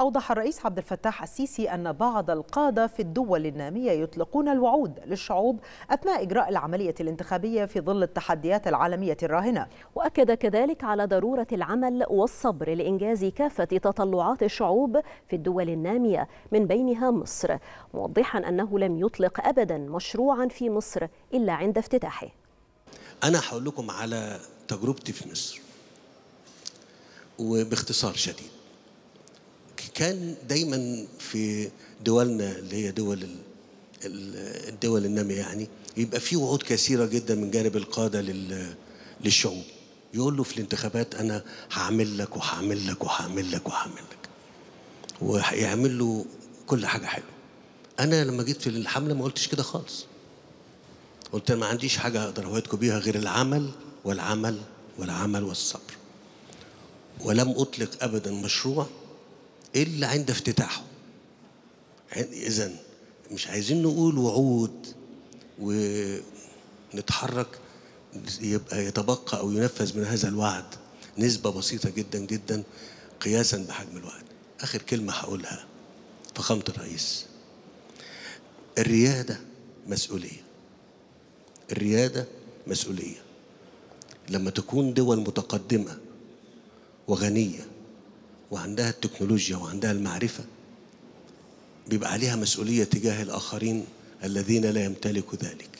أوضح الرئيس عبد الفتاح السيسي أن بعض القادة في الدول النامية يطلقون الوعود للشعوب أثناء إجراء العملية الانتخابية في ظل التحديات العالمية الراهنة. وأكد كذلك على ضرورة العمل والصبر لإنجاز كافة تطلعات الشعوب في الدول النامية من بينها مصر موضحا أنه لم يطلق أبدا مشروعا في مصر إلا عند افتتاحه. أنا هقول لكم على تجربتي في مصر وباختصار شديد. كان دايما في دولنا اللي هي دول الدول النامية يعني يبقى في وعود كثيرة جدا من جانب القادة للشعوب. يقول له في الانتخابات أنا هعمل لك وهعمل لك وهعمل لك وهعمل لك. ويعمل له كل حاجة حلوة. أنا لما جيت في الحملة ما قلتش كده خالص. قلت أنا ما عنديش حاجة أقدر أوعدكم بيها غير العمل والعمل والعمل والصبر. ولم أطلق أبدا مشروع إلا عند افتتاحه. إذا مش عايزين نقول وعود ونتحرك يبقى يتبقى أو ينفذ من هذا الوعد. نسبة بسيطة جدا جدا قياسا بحجم الوعد. آخر كلمة هقولها فخامة الرئيس. الريادة مسؤولية. الريادة مسؤولية. لما تكون دول متقدمة وغنية وعندها التكنولوجيا وعندها المعرفة بيبقى عليها مسؤولية تجاه الآخرين الذين لا يمتلكوا ذلك.